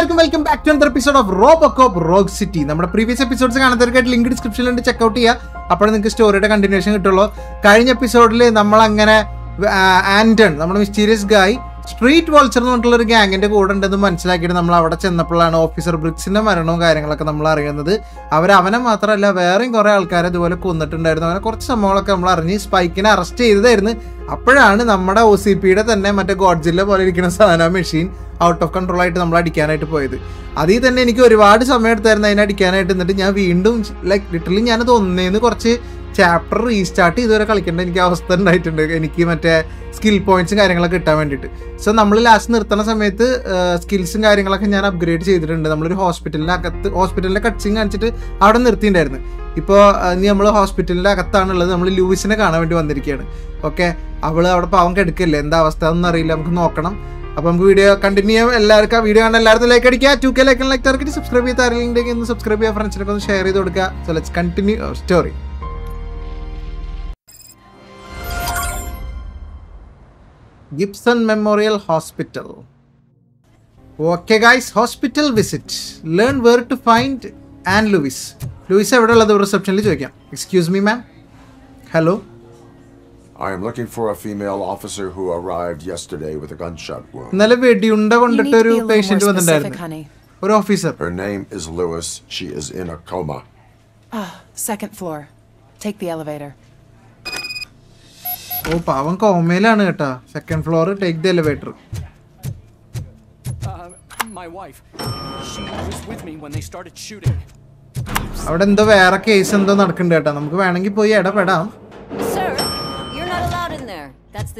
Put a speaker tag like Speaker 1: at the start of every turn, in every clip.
Speaker 1: എല്ലാവർക്കും welcome back to another episode of RoboCop rogue city നമ്മുടെ previous episodes കാണാത്തവർക്കായിട്ട് link ഡിസ്ക്രിപ്ഷനിലുണ്ട് ചെക്ക്ഔട്ട് ചെയ്യുക അപ്പോൾ നിങ്ങൾക്ക് സ്റ്റോറിയുടെ കണ്ടിന്യൂഷൻ കിട്ടുള്ളൂ. കഴിഞ്ഞ എപ്പിസോഡിൽ നമ്മൾ അങ്ങനെ ആന്റൺ നമ്മുടെ മിസ്റ്റീരിയസ് ഗായ് സ്ട്രീറ്റ് വോൾച്ചർ എന്ന് പറഞ്ഞിട്ടുള്ള ഒരു ഗ്യാങ്ങിന്റെ കൂടെ ഉണ്ടെന്ന് മനസ്സിലാക്കിയിട്ട് നമ്മൾ അവിടെ ചെന്നപ്പോഴാണ് ഓഫീസർ ബ്രിക്സിന്റെ മരണവും കാര്യങ്ങളൊക്കെ നമ്മൾ അറിയുന്നത്. അവർ അവനെ മാത്രമല്ല വേറെയും കുറെ ആൾക്കാരെ ഇതുപോലെ കൊന്നിട്ടുണ്ടായിരുന്നു. അങ്ങനെ കുറച്ച് സംഭവങ്ങളൊക്കെ നമ്മൾ അറിഞ്ഞ് സ്പൈക്കിനെ അറസ്റ്റ് ചെയ്തതായിരുന്നു. അപ്പോഴാണ് നമ്മുടെ ഒ സി പിയുടെ തന്നെ മറ്റേ ഗോഡ്ജില്ല പോലെ ഇരിക്കുന്ന സാധന മെഷീൻ ഔട്ട് ഓഫ് കൺട്രോൾ ആയിട്ട് നമ്മൾ അടിക്കാനായിട്ട് പോയത്. അതിൽ തന്നെ എനിക്ക് ഒരുപാട് സമയം എടുത്തായിരുന്നു അതിനെ അടിക്കാനായിട്ട്. എന്നിട്ട് ഞാൻ വീണ്ടും ലൈക്ക് ലിറ്ററലി ഞാനത് ഒന്നേന്ന് കുറച്ച് ചാപ്റ്റർ റീസ്റ്റാർട്ട് ഇതുവരെ കളിക്കേണ്ട എനിക്ക് അവസ്ഥ ഉണ്ടായിട്ടുണ്ട്. എനിക്ക് മറ്റേ സ്കിൽ പോയിന്റ്സും കാര്യങ്ങളൊക്കെ കിട്ടാൻ വേണ്ടിയിട്ട്. സോ നമ്മൾ ലാസ്റ്റ് നിർത്തുന്ന സമയത്ത് സ്കിൽസും കാര്യങ്ങളൊക്കെ ഞാൻ അപ്ഗ്രേഡ് ചെയ്തിട്ടുണ്ട്. നമ്മളൊരു ഹോസ്പിറ്റലിന്റെ അകത്ത് ഹോസ്പിറ്റലിന്റെ കട്ട്സിങ് കാണിച്ചിട്ട് അവിടെ നിർത്തിയിട്ടുണ്ടായിരുന്നു. ഇപ്പോൾ ഇനി നമ്മൾ ഹോസ്പിറ്റലിന്റെ അകത്താണുള്ളത്. നമ്മൾ ലൂയിസിനെ കാണാൻ വേണ്ടി വന്നിരിക്കുകയാണ്. ഓക്കെ? അവൾ അവിടെ പാവം കെടുക്കല്ലേ? എന്താ അവസ്ഥ ഒന്നും അറിയില്ല. നമുക്ക് നോക്കണം. അപ്പോൾ നമുക്ക് വീഡിയോ കണ്ടിന്യൂ ചെയ്യാം. എല്ലാവർക്കും വീഡിയോ കാണാൻ എല്ലാവർക്കും ലൈക്ക് അടിക്കുക. ടു കെ ലൈക്ക് ലൈക്ക് തറക്കിട്ട് സബ്സ്ക്രൈബ് ചെയ്ത് ആരെങ്കിലും ഒന്ന് സബ്സ്ക്രൈബ് ചെയ്യുക. ഫ്രണ്ട്സിനൊക്കെ ഒന്ന് ഷെയർ ചെയ്ത് കൊടുക്കുക. So let's continue story Gibson memorial hospital okay guys hospital visit learn where to find and Louis Louis എവിടെ ഉള്ളത് റിസപ്ഷനിൽ ചോദിക്കാം excuse me ma'am hello
Speaker 2: I am looking for a female officer who arrived yesterday with a gunshot wound.
Speaker 1: ഇന്നലെ വെടിയുണ്ട
Speaker 3: You need
Speaker 1: കൊണ്ടിട്ട്
Speaker 3: to
Speaker 1: ഒരു
Speaker 3: be a little more
Speaker 1: patient
Speaker 3: specific,
Speaker 1: വന്നിട്ടുണ്ടായിരുന്നു
Speaker 3: honey.
Speaker 1: ഒരു officer
Speaker 2: Her name is Lewis. She is in a coma.
Speaker 3: Second floor. Take the elevator.
Speaker 1: Oh പാവൻ കോമയിലാണ് കേട്ടാ.
Speaker 4: Second floor take the elevator
Speaker 1: അവിടെ എന്തോ വേറെ case എന്തോ നടക്കുന്നുണ്ട് കേട്ടോ. നമുക്ക് വേണമെങ്കിൽ പോയി ഇടപെടാം.
Speaker 5: That's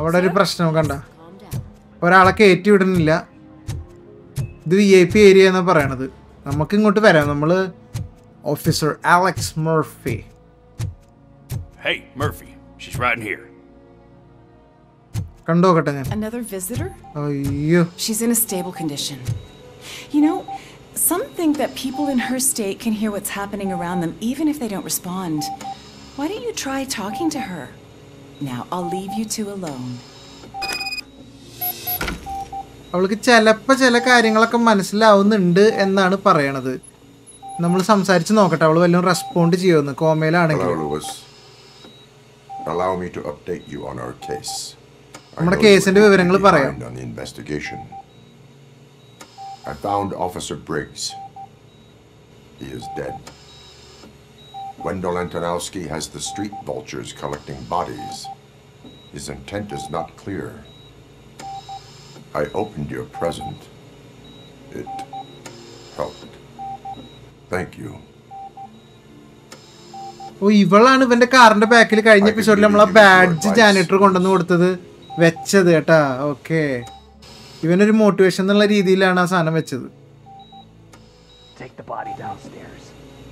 Speaker 1: അവിടെ ഒരു പ്രശ്നം കണ്ട. ഒരാളെ കേറ്റി വിടുന്നില്ല. ഇത് VIP ഏരിയ എന്നാണ് പറയുന്നത്. നമുക്ക് ഇങ്ങോട്ട് വരാം നമ്മള് officer Alex Murphy
Speaker 6: Hey, Murphy. She's right in here.
Speaker 1: കണ്ടോക്കട്ടെ ഞാൻ
Speaker 3: Another visitor?
Speaker 1: അയ്യോ
Speaker 3: She's in a stable condition. You know, some think that people in her state can hear what's happening around them even if they don't respond. Why don't you try talking to her? Now, I'll leave you two alone.
Speaker 1: അവൾക്ക് ചിലപ്പോൾ ചില കാര്യങ്ങളൊക്കെ മനസ്സിലാവുന്നുണ്ട് എന്നാണ് പറയണത് നമ്മൾ സംസാരിച്ച് നോക്കട്ടെ അവൾ വല്ലതും റെസ്പോണ്ട് ചെയ്യുമെന്ന് കോമയിലാണെങ്കിൽ
Speaker 2: Allow me to update you on our case.
Speaker 1: നമ്മുടെ കേസിന്റെ വിവരങ്ങൾ പറയാം.
Speaker 2: I found Officer Briggs. He is dead. Wendell Antonowski has the street vultures collecting bodies. His intent is not clear. I opened your present. It helped. Thank you.
Speaker 1: ഓ ഇവളാണ് ഇവന്റെ കാറിന്റെ ബാക്കിൽ കഴിഞ്ഞ എപ്പിസോഡിൽ നമ്മളെ ബാഡ്ജ് ജാനിറ്റർ കൊണ്ടുവന്ന് കൊടുത്തത് വെച്ചത് കേട്ടാ ഓക്കെ ഇവനൊരു മോട്ടിവേഷൻ എന്നുള്ള രീതിയിലാണ് ആ സാധനം വെച്ചത്
Speaker 7: Take the body downstairs.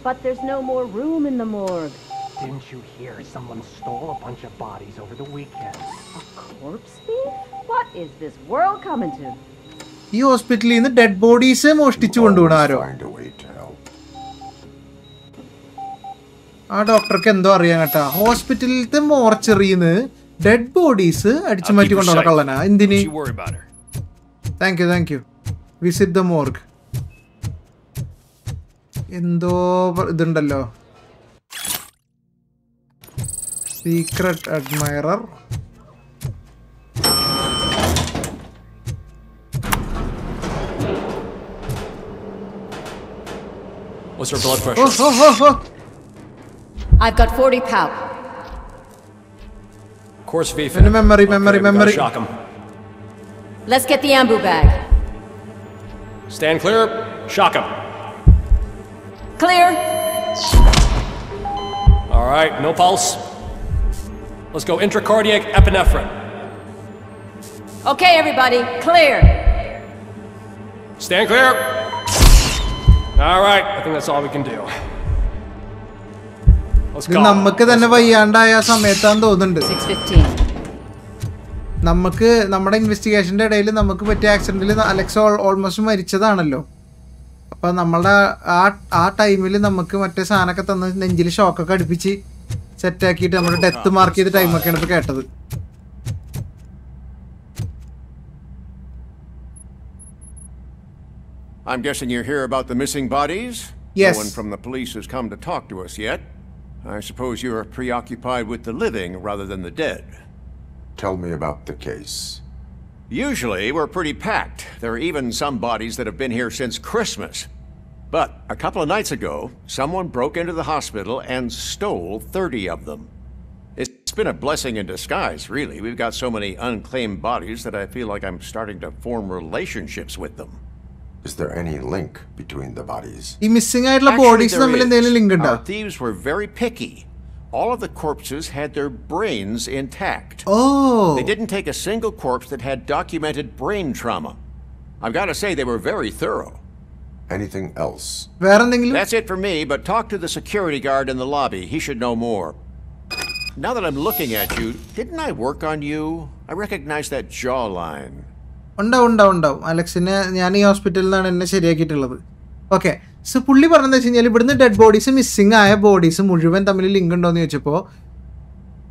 Speaker 5: But there's no more room in the morgue.
Speaker 7: Didn't you hear someone stole a bunch of bodies over the weekend?
Speaker 5: A corpse thief?
Speaker 1: ഈ ഹോസ്പിറ്റലിൽ നിന്ന് ഡെഡ് ബോഡീസ് മോഷ്ടിച്ചു കൊണ്ടുപോകണം ആരോ. ആ ഡോക്ടർക്ക് എന്തോ അറിയാൻ കേട്ടാ. ഹോസ്പിറ്റലിലത്തെ മോർച്ചറിന്ന് ഡെഡ് ബോഡീസ് അടിച്ചു മാറ്റി
Speaker 6: കൊണ്ടുള്ള
Speaker 1: കള്ളനാ എന്തിന്?
Speaker 6: Thank you
Speaker 1: thank you visit the morgue എന്തോ ഇതുണ്ടല്ലോ. Secret admirer
Speaker 6: What's her blood pressure?
Speaker 5: I've got 40 pow.
Speaker 6: Course V.
Speaker 1: Remember, remember, okay, remember.
Speaker 6: Shock him.
Speaker 5: Let's get the ambu bag.
Speaker 6: Stand clear. Shock him.
Speaker 5: Clear.
Speaker 6: All right, no pulse. Let's go intracardiac epinephrine.
Speaker 5: Okay, everybody, clear.
Speaker 6: Stand clear. All right. I think that's all we can do. Let's go.
Speaker 1: നമുക്ക് തന്നെ വയ്യാണ്ടായ ആ സമയത്താന്ന് തോന്നുന്നുണ്ട്
Speaker 5: 615.
Speaker 1: നമുക്ക് നമ്മുടെ ഇൻവെസ്റ്റിഗേഷന്റെ ഇടയിൽ നമുക്ക് പറ്റിയ ആക്സിഡന്റിൽ അലക്സ് ഓൾമോസ്റ്റ് മരിച്ചതാണല്ലോ അപ്പൊ നമ്മളുടെ ആ ആ ടൈമിൽ നമുക്ക് മറ്റേ സാധനമൊക്കെ തന്ന് നെഞ്ചിൽ ഷോക്കൊക്കെ അടുപ്പിച്ച് സെറ്റ് ആക്കിയിട്ട് നമ്മുടെ ഡെത്ത് മാർക്ക് ചെയ്ത ടൈമൊക്കെയാണ് ഇപ്പൊ കേട്ടത്
Speaker 8: I'm guessing you're here about the missing bodies?
Speaker 1: Yes.
Speaker 8: No one from the police has come to talk to us yet. I suppose you are preoccupied with the living rather than the dead.
Speaker 2: Tell me about the case.
Speaker 8: Usually, we're pretty packed. There are even some bodies that have been here since Christmas. But a couple of nights ago, someone broke into the hospital and stole 30 of them. It's been a blessing in disguise, really. We've got so many unclaimed bodies that I feel like I'm starting to form relationships with them.
Speaker 2: Is there any link between the bodies?
Speaker 1: ഈ missing ആയിട്ടുള്ള
Speaker 8: Actually,
Speaker 1: bodies
Speaker 8: there
Speaker 1: തമ്മിൽ
Speaker 8: is.
Speaker 1: എന്തെങ്കിലും link ഉണ്ടോ
Speaker 8: Our thieves were very picky. All of the corpses had their brains intact.
Speaker 1: Oh
Speaker 8: They didn't take a single corpse that had documented brain trauma. I've got to say, they were very thorough.
Speaker 2: Anything else?
Speaker 1: വേറെ എന്തെങ്കിലും
Speaker 8: That's it for me, but talk to the security guard in the lobby. He should know more. Now that I'm looking at you, didn't I work on you? I recognize that jawline.
Speaker 1: ഉണ്ടാവും ഉണ്ടാവും ഉണ്ടാവും. അലക്സിനെ ഞാൻ ഈ ഹോസ്പിറ്റലിൽ നിന്നാണ് എന്നെ ശരിയാക്കിയിട്ടുള്ളത്. Okay so പുള്ളി പറഞ്ഞതെന്ന് വെച്ച് കഴിഞ്ഞാൽ ഇവിടുന്ന് ഡെഡ് ബോഡീസ് മിസ്സിംഗ് ആയ ബോഡീസ് മുഴുവൻ തമ്മിൽ ലിങ്ക് ഉണ്ടോ എന്ന് ചോദിച്ചപ്പോൾ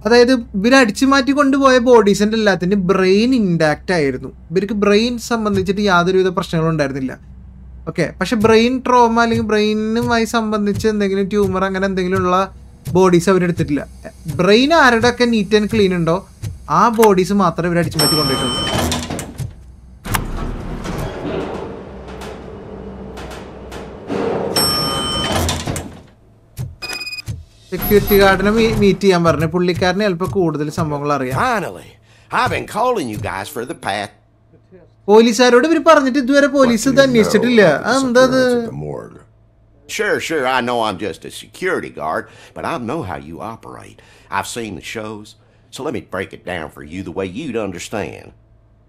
Speaker 1: അതായത് ഇവർ അടിച്ചു മാറ്റി കൊണ്ടുപോയ ബോഡീസിന്റെ എല്ലാത്തിന്റെ ബ്രെയിൻ ഇൻഡാക്റ്റ് ആയിരുന്നു. ഇവർക്ക് ബ്രെയിൻ സംബന്ധിച്ചിട്ട് യാതൊരുവിധ പ്രശ്നങ്ങളും ഉണ്ടായിരുന്നില്ല. ഓക്കെ പക്ഷെ ബ്രെയിൻ ട്രോമ അല്ലെങ്കിൽ ബ്രെയിനുമായി സംബന്ധിച്ച് എന്തെങ്കിലും ട്യൂമർ അങ്ങനെ എന്തെങ്കിലും ഉള്ള ബോഡീസ് അവരെടുത്തിട്ടില്ല ബ്രെയിൻ ആരുടെ ഒക്കെ നീറ്റ് ആൻഡ് ക്ലീൻ ഉണ്ടോ? ആ ബോഡീസ് മാത്രമേ ഇവർ അടിച്ചു മാറ്റി കൊണ്ടുപോയിട്ടുള്ളൂ. സെക്യൂരിറ്റി ഗാർഡിനെ മീറ്റ് ചെയ്യാൻ പറഞ്ഞു പുള്ളിക്കാരന് ചിലപ്പോൾ കൂടുതൽ സംഭവങ്ങൾ അറിയാം
Speaker 9: Finally, I've been calling you guys for the past.
Speaker 1: പോലീസുകാരോട് ഇവർ പറഞ്ഞിട്ട് ഇതുവരെ പോലീസ് ഇത്
Speaker 2: What do you
Speaker 1: അന്വേഷിച്ചിട്ടില്ല
Speaker 2: know of the
Speaker 1: അതെന്താ അത്
Speaker 2: disappearance at the morgue?
Speaker 9: Sure, sure, I know I'm just a security guard, but I know how you operate. I've seen the shows, so let me break it down for you the way you'd understand.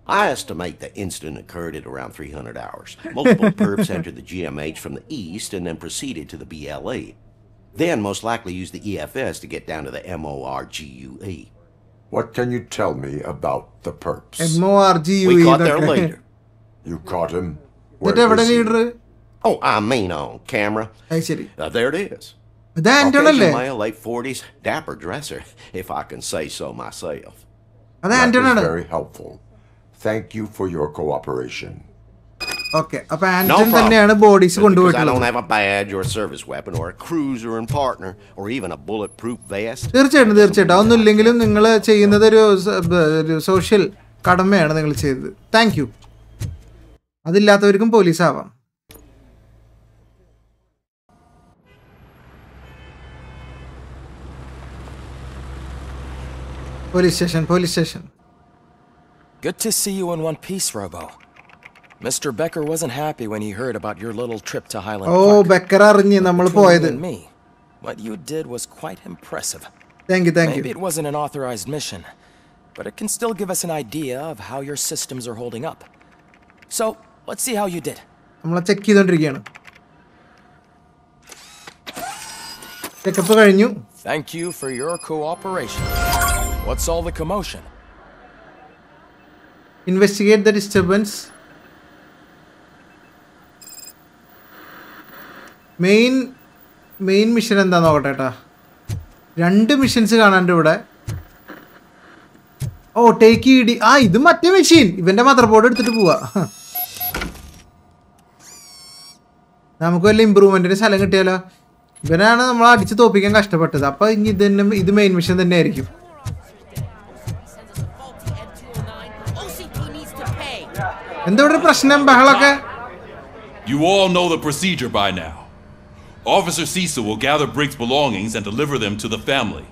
Speaker 9: I estimate the incident occurred at around 300 hours. Multiple perps entered the GMH from the east and then proceeded to the BLE. Then most likely used the EFS to get down to the MORGUE.
Speaker 2: What can you tell me about the perps?
Speaker 1: M O R G U
Speaker 9: We got there later.
Speaker 2: You caught him?
Speaker 1: എന്നിട്ട് എവിടെ
Speaker 2: is he?
Speaker 1: Leader
Speaker 9: Oh, I mean on camera.
Speaker 1: അത് ശരി
Speaker 9: Uh, there it is.
Speaker 1: ഇത് Anton അല്ലേ
Speaker 9: Caucasian male, late 40s, dapper dresser, if I can say so myself.
Speaker 1: അത്
Speaker 2: That
Speaker 1: Anton
Speaker 2: was
Speaker 1: ആണ്
Speaker 2: very helpful. Thank you for your cooperation.
Speaker 1: Okay. അപ്പൊ
Speaker 9: ആൻസൺ
Speaker 1: തന്നെയാണ് bodies കൊണ്ടുപോയിട്ടുള്ളത്. തീർച്ചയായിട്ടും തീർച്ചയായിട്ടും. അതൊന്നും ഇല്ലെങ്കിലും നിങ്ങൾ ചെയ്യുന്നത് ഒരു സോഷ്യൽ കടമയാണ് നിങ്ങൾ ചെയ്തത്. താങ്ക് യു അതില്ലാത്തവർക്കും പോലീസ് ആവാം. Police station police station
Speaker 10: Good to see you in one piece, Robo. Mr. Becker wasn't happy when he heard about your little trip to Highland
Speaker 1: oh
Speaker 10: Park.
Speaker 1: Baker അറിഞ്ഞ് നമ്മൾ
Speaker 10: Between
Speaker 1: പോയത്
Speaker 10: you and me, what you did was quite impressive.
Speaker 1: Thank you thank
Speaker 10: Maybe
Speaker 1: U
Speaker 10: it wasn't an authorized mission, but it can still give us an idea of how your systems are holding up. So, let's see how you did.
Speaker 1: നമ്മളെ check ചെയ്തോണ്ടിരിക്കുകയാണ് checkup കഴിഞ്ഞു
Speaker 10: Thank you for your cooperation. What's all the commotion?
Speaker 1: Investigate the disturbance Main main mission എന്താ നോക്കട്ടെ ഏട്ടാ രണ്ട് missions കാണാണ്ട് ഇവിടെ. ഓ take E D ആ ഇത് മറ്റേ മെഷീൻ ഇവന്റെ മദർ ബോർഡ് എടുത്തിട്ട് പോവാ. നമുക്ക് വല്ല ഇമ്പ്രൂവ്മെന്റിന് സ്ഥലം കിട്ടിയാലോ? ഇവനാണ് നമ്മൾ അടിച്ച് തോപ്പിക്കാൻ കഷ്ടപ്പെട്ടത്. അപ്പൊ ഇനി ഇത് തന്നെ ഇത് മെയിൻ മിഷൻ തന്നെ ആയിരിക്കും. എന്താ ഇവിടെ പ്രശ്നം ബഹളൊക്കെ
Speaker 11: You all know the procedure by now. Officer Cecil will gather Briggs' belongings and deliver them to the family.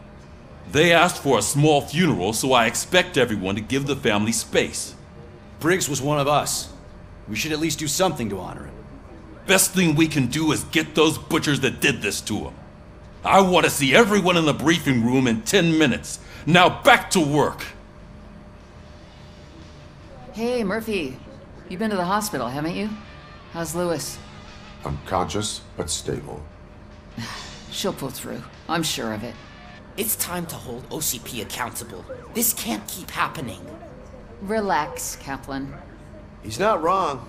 Speaker 11: They asked for a small funeral, so I expect everyone to give the family space.
Speaker 12: Briggs was one of us. We should at least do something to honor him.
Speaker 11: Best thing we can do is get those butchers that did this to him. I want to see everyone in the briefing room in 10 minutes. Now back to work.
Speaker 13: Hey, Murphy. You've been to the hospital, haven't you? How's Lewis?
Speaker 2: Unconscious but stable.
Speaker 13: She'll pull through. I'm sure of it.
Speaker 14: It's time to hold OCP accountable. This can't keep happening.
Speaker 13: Relax, Kaplan.
Speaker 9: He's not wrong.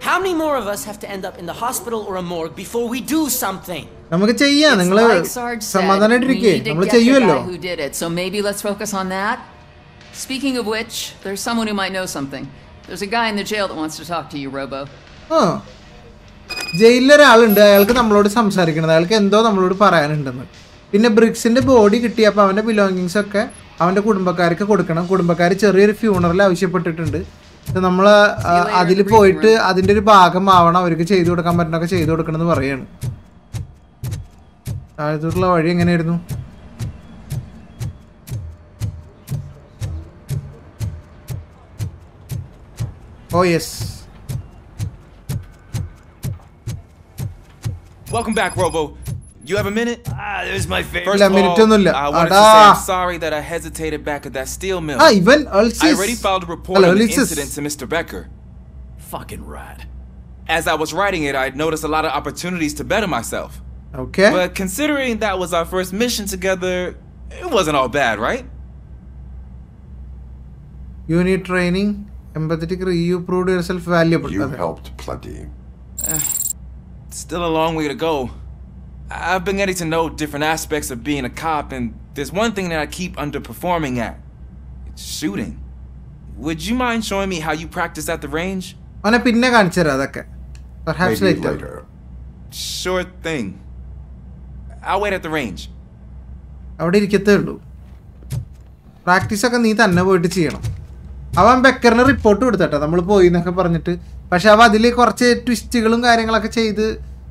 Speaker 14: How many more of us have to end up in the hospital or a morgue before we do something?
Speaker 1: നമുക്ക് ചെയ്യാം
Speaker 13: It's
Speaker 1: നിങ്ങള്
Speaker 13: like Sarge said, we
Speaker 1: സമാധാനായിട്ടിരിക്കേ
Speaker 13: need to
Speaker 1: നമ്മൾ
Speaker 13: get the
Speaker 1: ചെയ്യുമല്ലോ
Speaker 13: guy who did it, so maybe let's focus on that. Speaking of which, there's someone who might know something. There's a guy in the jail that wants to talk to you, Robo.
Speaker 1: ആ ജയിലിൽ ഒരാളുണ്ട് അയാൾക്ക് നമ്മളോട് സംസാരിക്കണത് അയാൾക്ക് എന്തോ നമ്മളോട് പറയാനുണ്ടെന്ന്. പിന്നെ ബ്രിക്സിന്റെ body കിട്ടിയപ്പോൾ അവന്റെ ബിലോങ്ങിങ്സ് ഒക്കെ അവന്റെ കുടുംബക്കാർക്ക് കൊടുക്കണം. കുടുംബക്കാർ ചെറിയൊരു ഫ്യൂണറൽ ആവശ്യപ്പെട്ടിട്ടുണ്ട്. നമ്മൾ അതിൽ പോയിട്ട് അതിന്റെ ഒരു ഭാഗമാവണം അവർക്ക് ചെയ്തു കൊടുക്കാൻ പറ്റുന്നൊക്കെ ചെയ്തു കൊടുക്കണം എന്ന് പറയാണ്. താഴത്തോട്ടുള്ള വഴി എങ്ങനെയായിരുന്നു? ഓ yes.
Speaker 15: Welcome back, Robo. You have a minute?
Speaker 16: Ah, there's my favorite.
Speaker 15: First of all, I wanted to say I'm sorry that I hesitated back at that steel mill.
Speaker 1: Ah, even
Speaker 15: Ulysses.
Speaker 1: I
Speaker 15: already filed a report on the incident to Mr. Becker.
Speaker 16: Fucking rat.
Speaker 15: As I was writing it, I noticed a lot of opportunities to better myself.
Speaker 1: Okay.
Speaker 15: But considering that was our first mission together, it wasn't all bad, right?
Speaker 1: You need training, empathetic, you proved yourself valuable.
Speaker 2: You helped plenty
Speaker 15: Still a long way to go. I've been getting to know different aspects of being a cop, and there's one thing that I keep underperforming at. It's shooting. Would you mind showing me how you practice at the range?
Speaker 1: അവനെ പിന്നെ കാണിച്ചു തരാം അതൊക്കെ perhaps
Speaker 2: Maybe
Speaker 1: later
Speaker 2: later.
Speaker 15: Sure thing. I'll wait at the range.
Speaker 1: അവിടെ ഇരിക്കത്തേ ഉള്ളൂ practice ഒക്കെ നീ തന്നെ പോയിട്ട് ചെയ്യണം അവൻ ബെക്കറിന് റിപ്പോർട്ട് കൊടുത്തട്ടെ നമ്മൾ പോയി എന്നൊക്കെ പറഞ്ഞിട്ട് പക്ഷെ അവ അതിൽ കുറച്ച് ട്വിസ്റ്റുകളും കാര്യങ്ങളൊക്കെ ചെയ്ത്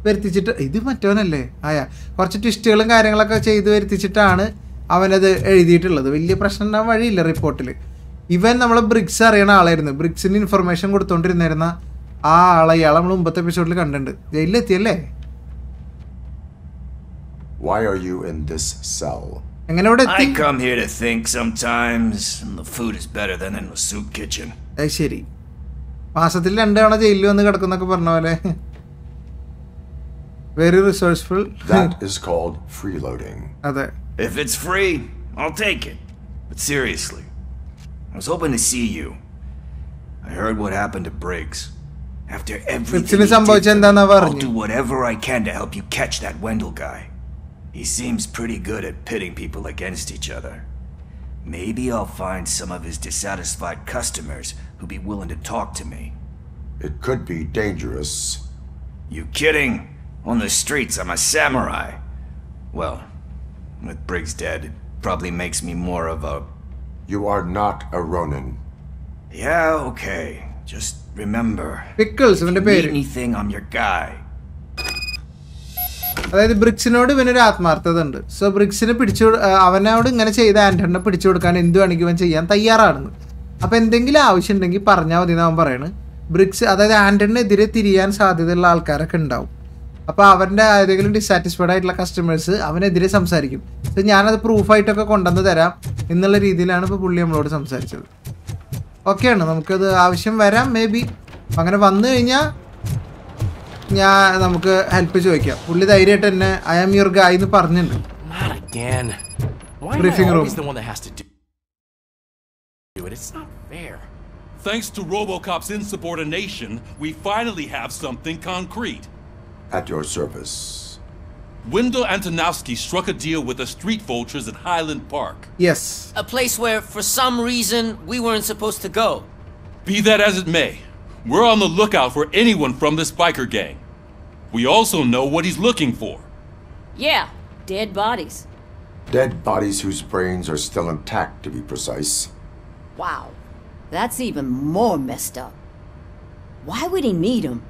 Speaker 1: വരുത്തിച്ചിട്ട് ഇത് മറ്റവനല്ലേ? ആയ. കുറച്ച് ട്വിസ്റ്റുകളും കാര്യങ്ങളൊക്കെ ചെയ്ത് വരുത്തിച്ചിട്ടാണ് അവനത് എഴുതിയിട്ടുള്ളത്. വലിയ പ്രശ്നം ഉണ്ടാകാൻ വഴിയില്ല റിപ്പോർട്ടിൽ ഇവൻ നമ്മളെ ബ്രിക്സ് അറിയണ ആളായിരുന്നു. ബ്രിക്സിന് ഇൻഫർമേഷൻ കൊടുത്തോണ്ടിരുന്നിരുന്ന ആ ആളെ ഇയാളെ നമ്മൾ മുമ്പത്തെ എപ്പിസോഡിൽ കണ്ടിട്ടുണ്ട്. ജയിലിലെത്തിയല്ലേ?
Speaker 2: Why are you in this cell?
Speaker 1: എങ്ങനെ ഇവിടെ
Speaker 16: I come here to think sometimes, and the food is better than in the soup kitchen.
Speaker 1: ശരി. മാസത്തിൽ രണ്ട് തവണ ജയിലിൽ വന്ന് കിടക്കുന്നൊക്കെ പറഞ്ഞ പോലെ very resourceful
Speaker 2: That is called freeloading.
Speaker 1: അതെ
Speaker 16: If it's free, I'll take it. But seriously, I was hoping to see you. I heard what happened to Briggs. After everything he did
Speaker 1: സംഭവിച്ചത്
Speaker 16: for me, I'll do whatever I can to help you catch that Wendell guy. He seems pretty good at pitting people against each other. Maybe I'll find some of his dissatisfied customers who'd be willing to talk to me.
Speaker 2: It could be dangerous.
Speaker 16: You kidding? On the streets, I'm a samurai. Well, with Briggs dead, it probably makes me more of a...
Speaker 2: You are not a Ronin.
Speaker 16: Yeah, okay. Just remember...
Speaker 1: because of
Speaker 16: if you need anything, I'm your guy.
Speaker 1: അതായത് ബ്രിക്സിനോട് ഇവനൊരു ആത്മാർത്ഥത ഉണ്ട്. So ബ്രിക്സിനെ പിടിച്ചു അവനോട് ഇങ്ങനെ ചെയ്ത ആന്റണിനെ പിടിച്ചു കൊടുക്കാൻ എന്ത് വേണമെങ്കിൽ ഇവൻ ചെയ്യാൻ തയ്യാറാണെന്ന് അപ്പോൾ എന്തെങ്കിലും ആവശ്യം ഉണ്ടെങ്കിൽ പറഞ്ഞാൽ മതി അവൻ പറയണ്. ബ്രിക്സ് അതായത് ആന്റണിനെതിരെ തിരിയാൻ സാധ്യതയുള്ള ആൾക്കാരൊക്കെ ഉണ്ടാവും. അപ്പോൾ അവന്റെ ഏതെങ്കിലും ഡിസാറ്റിസ്ഫൈഡ് ആയിട്ടുള്ള കസ്റ്റമേഴ്സ് അവനെതിരെ സംസാരിക്കും. സോ ഞാനത് പ്രൂഫായിട്ടൊക്കെ കൊണ്ടുവന്ന് തരാം എന്നുള്ള രീതിയിലാണ് ഇപ്പൊ പുള്ളി നമ്മളോട് സംസാരിച്ചത്. ഓക്കെയാണ് നമുക്കത് ആവശ്യം വരാം മേ ബി അങ്ങനെ വന്നു കഴിഞ്ഞാൽ ഞാൻ നമുക്ക് ഹെൽപ്പ് ചോദിക്കാം പുള്ളി ധൈര്യമായിട്ട് തന്നെ ഐ ആം യുവർ ഗായ് എന്ന് പറഞ്ഞിട്ടുണ്ട്
Speaker 12: Not again. Why am
Speaker 1: Briefing
Speaker 12: I
Speaker 1: room.
Speaker 12: always the one that has to do do it? It's not fair.
Speaker 11: Thanks to Robocop's insubordination, we finally have something concrete.
Speaker 2: At your service.
Speaker 11: Wendell Antonowski struck a deal with the street vultures at Highland Park.
Speaker 1: Yes
Speaker 14: A place where, for some reason, we weren't supposed to go.
Speaker 11: Be that as it may, we're on the lookout for anyone from this biker gang. We also know what he's looking for.
Speaker 5: Yeah, dead bodies.
Speaker 2: Dead bodies whose brains are still intact, to be precise.
Speaker 5: Wow, that's even more messed up. Why would he need them?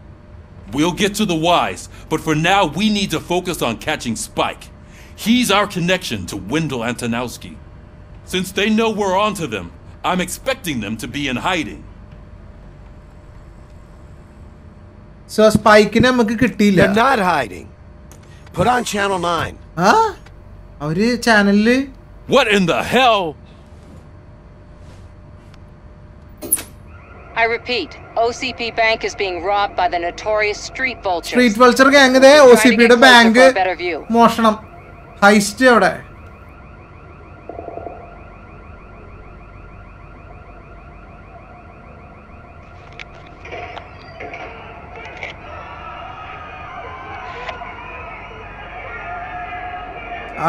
Speaker 11: We'll get to the whys, but for now we need to focus on catching Spike. He's our connection to Wendell Antonowski. Since they know we're onto them, I'm expecting them to be in hiding.
Speaker 1: So സ്പൈക്കിനെ നമുക്ക് കിട്ടിയില്ല
Speaker 9: They're not hiding. Put on Channel 9.
Speaker 1: ആ അവര് ചാനലില്
Speaker 11: What in the hell?
Speaker 17: I repeat, OCP Bank is being robbed by the notorious street vultures.
Speaker 1: Street vulture gang ഇതേ O C പിയുടെ bank
Speaker 17: for a better view.
Speaker 1: മോഷണം heist അവിടെ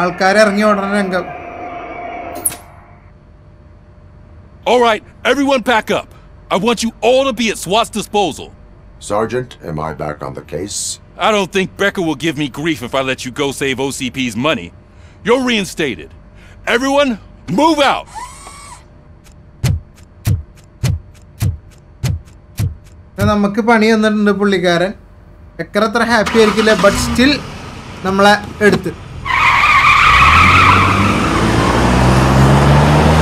Speaker 1: ആൾക്കാർ ഇറങ്ങി ഓടണ രംഗം
Speaker 11: All right, everyone pack up. I want you all to be at SWAT's disposal.
Speaker 2: Sergeant, am I back on the case?
Speaker 11: I don't think Becker will give me grief if I let you go save OCP's money. You're reinstated. Everyone, move out!
Speaker 1: നമുക്ക് പണി തന്നിട്ടുണ്ട് പുള്ളിക്കാരൻ എത്ര happy ആയിരിക്കില്ല but still നമ്മളെ എടുത്ത്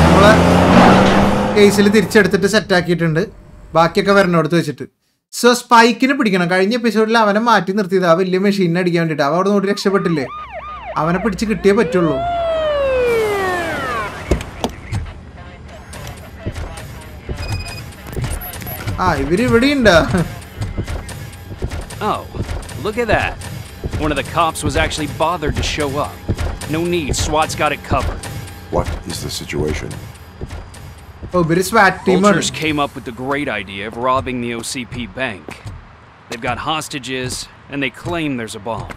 Speaker 1: നമ്മളെ കേസിൽ തിരിച്ചെടുത്തിട്ട് സെറ്റാക്കിയിട്ടുണ്ട് ബാക്കിയൊക്കെ വരണോടത്ത് വെച്ചിട്ട് സോ സ്പൈക്കിനെ പിടിക്കണം കഴിഞ്ഞ എപ്പിസോഡിൽ അവനെ മാറ്റി നിർത്തിയത് ആ വലിയ മെഷീനെ അടിക്കാൻ വേണ്ടിയിട്ട് അവ അവിടെ നോട്ട് രക്ഷപ്പെട്ടില്ലേ അവനെ പിടിച്ച് കിട്ടിയേ പറ്റുള്ളൂ ആ ഇവർ ഇവിടെയുണ്ടോ
Speaker 18: Oh, look at that. One of the cops was actually bothered to show up. No need, SWAT's got it covered.
Speaker 2: What is the situation?
Speaker 1: Oh,
Speaker 18: Vultures came up with the great idea of robbing the OCP bank. They've got hostages, and they claim there's a bomb.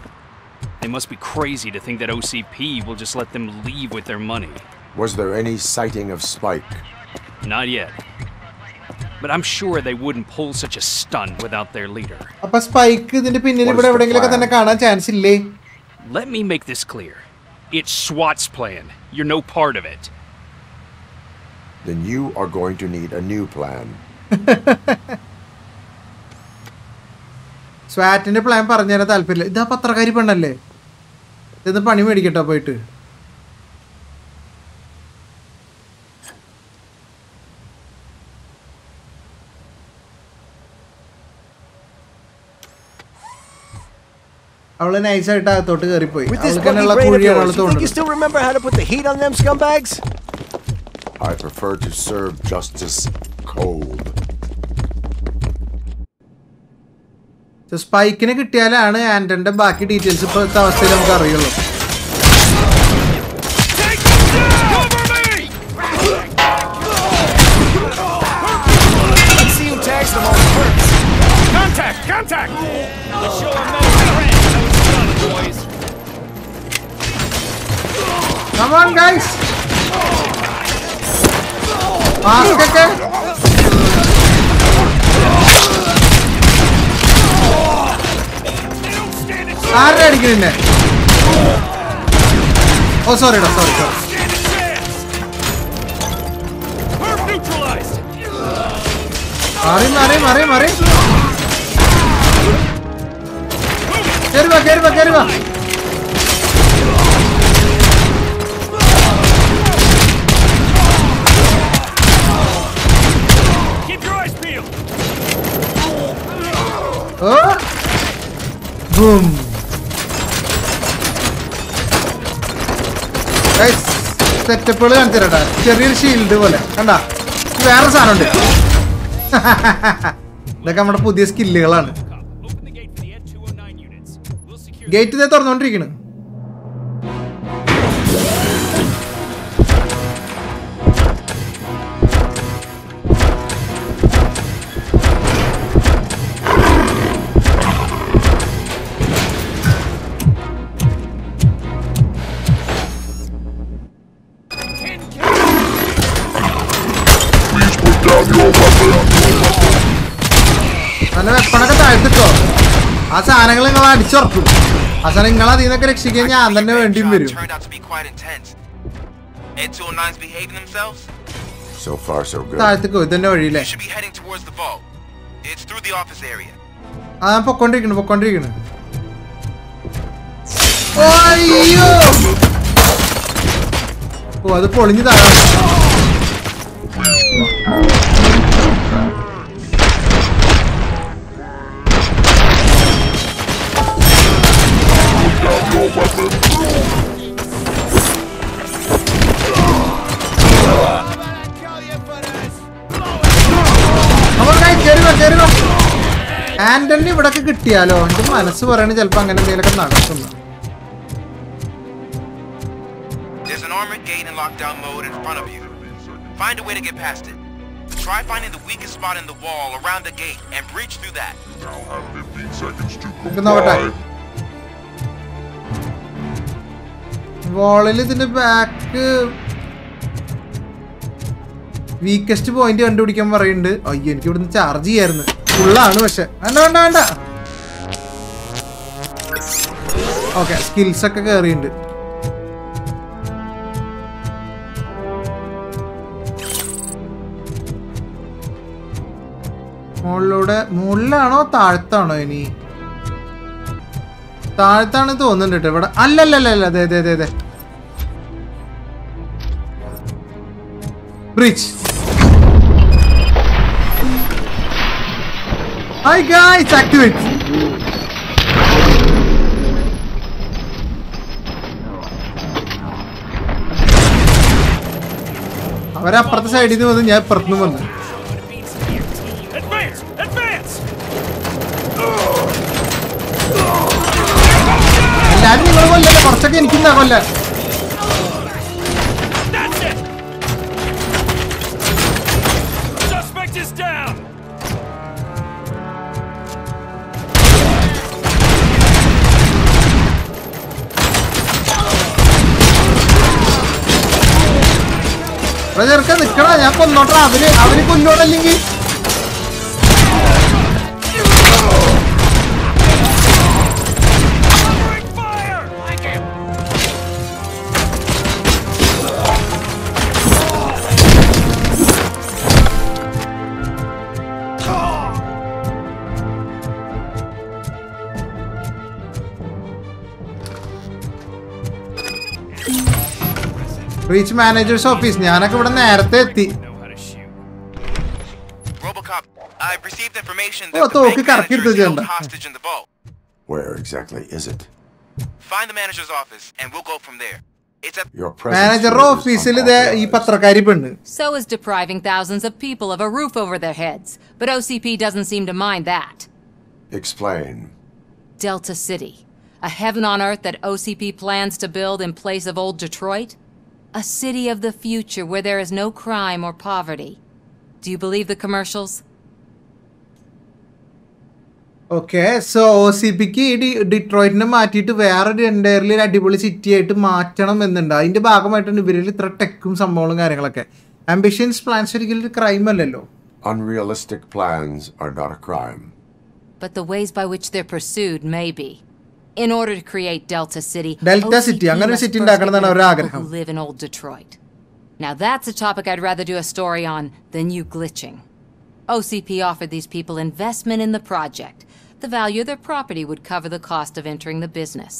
Speaker 18: They must be crazy to think that OCP will just let them leave with their money.
Speaker 2: Was there any sighting of Spike?
Speaker 18: Not yet. But I'm sure they wouldn't pull such a stunt without their leader. Let me make this clear. It's SWAT's plan. You're no part of it.
Speaker 2: Then you are going to need a new plan.
Speaker 1: സ്വാറ്റിന്റെ plan പറഞ്ഞു തരാൻ താല്പര്യമില്ല. ഇതാ പത്രക്കാരി പെണ്ണല്ലേ? ഇതൊന്ന് പണി മേടിക്കട്ടോ പോയിട്ട്? അവൾ നൈസായിട്ട് അകത്തോട്ട് കയറിപ്പോയി
Speaker 4: With this
Speaker 1: അവൾക്ക്
Speaker 4: buggy
Speaker 1: തന്നെയുള്ള
Speaker 4: brain of
Speaker 1: കുഴിയാണ് അവൾ
Speaker 4: yours,
Speaker 2: I prefer to serve justice cold.
Speaker 1: സ്പൈക്കിനെ കിട്ടിയാലാണ് ആൻഡന്റെ ബാക്കി ഡീറ്റെയിൽസ് ഇപ്പോഴത്തെ അവസ്ഥയിൽ നമുക്ക് അറിയുള്ളൂ
Speaker 4: Let's see who tags them all first.
Speaker 6: Contact! Contact! Let's show them no friends. How it's done, boys.
Speaker 1: Come on, guys. മാസ്കൊക്കെ ആരുടെ അടിക്കണില്ലേ oh sorry sorry
Speaker 6: sorry
Speaker 1: മാറി മാറി മാറി മാറി കയറി വാ കയറി വാ കയറി വാ. ബൂം സെറ്റപ്പുകൾ കാണിച്ചിരട്ടാ ചെറിയൊരു ഷീൽഡ് പോലെ. കണ്ട? വേറെ സാധനമുണ്ട്. ഇതൊക്കെ നമ്മുടെ പുതിയ സ്കില്ലുകളാണ് ഗേറ്റ് ഇതേ തുറന്നുകൊണ്ടിരിക്കണ് ആ സാധനങ്ങൾ നിങ്ങൾ അടിച്ചുറക്കും. അവസാനം നിങ്ങൾ അതിൽ നിന്നൊക്കെ രക്ഷിക്കാൻ ഞാൻ തന്നെ വേണ്ടിയും വരും. താഴത്തേക്ക് ഇതന്നെ വഴിയില്ലേ? ആ പൊക്കോണ്ടിരിക്കണു പൊക്കോണ്ടിരിക്കണു. അയ്യോ! ഓ അത് പൊളിഞ്ഞു ആന്റണി ഇവിടൊക്കെ കിട്ടിയാലോ എന്റെ മനസ്സ് പറയണ ചിലപ്പോ അങ്ങനെ എന്തെങ്കിലുമൊക്കെ നടക്കുന്നു
Speaker 19: There's an armored gate in lockdown mode in front of you. Find a way to get past it. Try finding the weakest spot in the wall around the gate and breach through that.
Speaker 1: നമുക്ക് നോക്കട്ടെ വോളിൽ ഇതിന്റെ back weakest point കണ്ടുപിടിക്കാൻ പറയുന്നുണ്ട് അയ്യോ എനിക്ക് ഇവിടുന്ന് charge ചെയ്യായിരുന്നു ഫുള്ളാണ് പക്ഷെ. വേണ്ട വേണ്ട വേണ്ട. ഓക്കെ സ്കിൽസ് ഒക്കെ കയറിയിട്ടുണ്ട് മുകളിലൂടെ മുകളിലാണോ താഴത്താണോ ഇനി? താഴത്താണ് തോന്നുന്നുണ്ട് ഇവിടെ. അല്ലല്ലല്ല അതെ അതെ അതെ അതെ ബ്രിഡ്ജ് ഹായ് activate! ആക്ടിവേറ്റ് അവരപ്പുറത്തെ സൈഡിൽ നിന്ന് വന്ന് ഞാൻ ഇപ്പുറത്തുനിന്ന് വന്നു
Speaker 6: Advance! Advance!
Speaker 1: എല്ലാരും നിങ്ങൾ കൊല്ലല്ലേ കുറച്ചൊക്കെ എനിക്കുണ്ടാ കൊല്ല ചെറുക്ക നിക്കണ? ഞാൻ കൊന്നോട്ടാ. അവർ അവർ കൊല്ലോടല്ലെങ്കിൽ റീച്ച് മാനേജേഴ്സ് ഓഫീസ് ഞാനൊക്കെ ഇവിടെ നേരത്തെ എത്തി
Speaker 19: Robocop, I've received information
Speaker 1: oh
Speaker 19: that the
Speaker 1: തോക്ക്
Speaker 19: bank
Speaker 1: കറക്കി
Speaker 19: manager
Speaker 1: എടുത്ത്
Speaker 19: is held
Speaker 1: ചെയ്യണ്ട
Speaker 19: hostage in the vault.
Speaker 2: Where exactly is it?
Speaker 19: Find the manager's office, and we'll go from there. It's at
Speaker 2: Your presence
Speaker 1: മാനേജറുടെ
Speaker 2: here is
Speaker 1: ഓഫീസിൽ ഇത് ഈ പത്രക്കാരി പെണ്ണ്
Speaker 20: So is depriving thousands of people of a roof over their heads. But OCP doesn't seem to mind that.
Speaker 2: Explain.
Speaker 20: Delta City. A heaven on earth that OCP plans to build in place of old Detroit? A city of the future where there is no crime or poverty. Do you believe the commercials?
Speaker 1: Okay so O C pick ഈ D- ഡിട്രോയിറ്റിനെ മാറ്റിയിട്ട് വേറൊരു entirely ഒരു അടിപൊളി city ആയിട്ട് മാറ്റണം എന്നുണ്ട് അതിന്റെ ഭാഗമായിട്ടാണ് ഇവരിൽ ഇത്ര ടെക്കും സംഭവങ്ങളും കാര്യങ്ങളൊക്കെ ആംബിഷ്യൻസ് പ്ലാൻസ് ഒരിക്കലും ഒരു ക്രൈം അല്ലല്ലോ
Speaker 2: Unrealistic plans are not a crime.
Speaker 20: But the ways by which they're pursued may be. In order to create Delta City,
Speaker 1: Delta
Speaker 20: OCP
Speaker 1: City, അങ്ങനെ ഒരു
Speaker 20: must
Speaker 1: city
Speaker 20: first
Speaker 1: ഉണ്ടാക്കണം
Speaker 20: get
Speaker 1: എന്നാണ്
Speaker 20: rid of
Speaker 1: അവരുടെ
Speaker 20: people
Speaker 1: ആഗ്രഹം.
Speaker 20: who live in old Detroit. Now that's a topic I'd rather do a story on than you glitching. OCP offered these people investment in the project. The value of their property would cover the cost of entering the business.